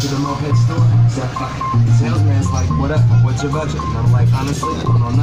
to the moped store. Salesman's like, what up? What's your budget? And I'm like, honestly, I don't know.